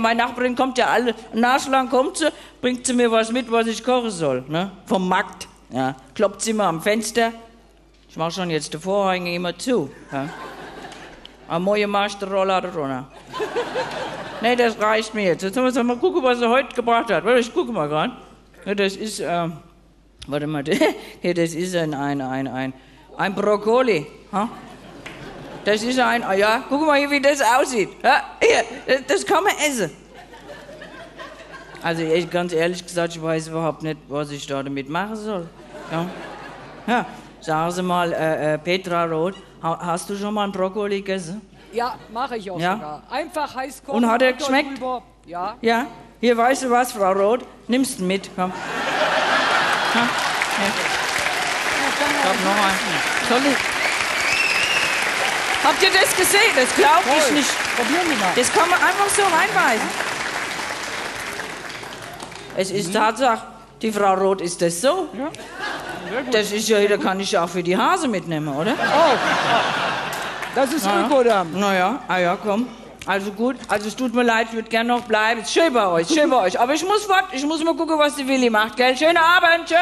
Meine Nachbarin kommt ja alle, nachschlagen kommt sie, bringt sie mir was mit, was ich kochen soll, ne? Vom Markt, ja. Kloppt sie mir am Fenster. Ich mach schon jetzt die Vorhänge immer zu, ja. Am Morgen mach ich die Rollade runter. Nee, das reicht mir jetzt. Jetzt müssen wir mal gucken, was er heute gebracht hat. Warte, ich gucke mal gerade. Ja, das ist, ähm, warte mal, hier, das ist ein, ein, ein, ein, ein Brokkoli. Ha? Das ist ein, ah ja, guck mal hier, wie das aussieht. Ja, hier, das, kann man essen. Also ich, ganz ehrlich gesagt, ich weiß überhaupt nicht, was ich da damit machen soll. Ja, ja sagen Sie mal, äh, äh, Petra Roth, ha, hast du schon mal einen Brokkoli gegessen? Ja, mache ich auch Ja? sogar. Einfach heiß kochen. Und hat er geschmeckt? drüber. Ja. Ja, hier weißt du was, Frau Roth, nimmst ihn mit, komm. Ja, ja. Ich hab noch einen. Soll ich? Habt ihr das gesehen? Das glaube ich nicht. Probieren Sie mal. Das kann man einfach so reinweisen. Es ist Tatsache, die Frau Roth ist das so. Ja. Gut. Das ist ja, da kann ich auch für die Hase mitnehmen, oder? Oh. Das ist Ja. Öko dann. Naja, ah ja, komm. Also gut, also es tut mir leid, ich würde gerne noch bleiben. Schön bei euch, schön bei euch. Aber ich muss fort, ich muss mal gucken, was die Willi macht, gell? Schönen Abend, tschüss.